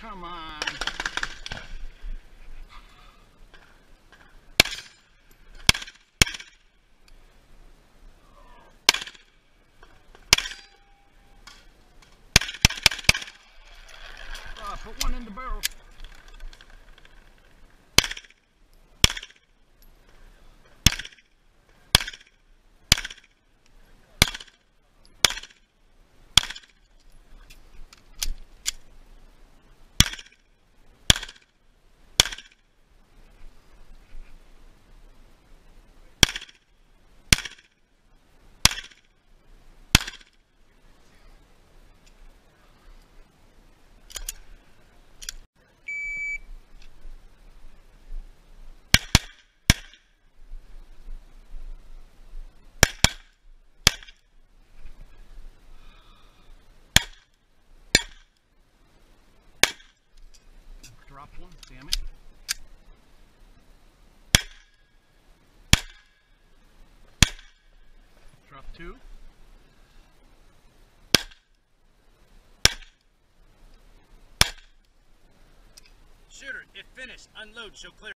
come on. Ah, put one in the barrel. Dropped one, damn it. Drop two. Shooter, it finished. Unload, show clear.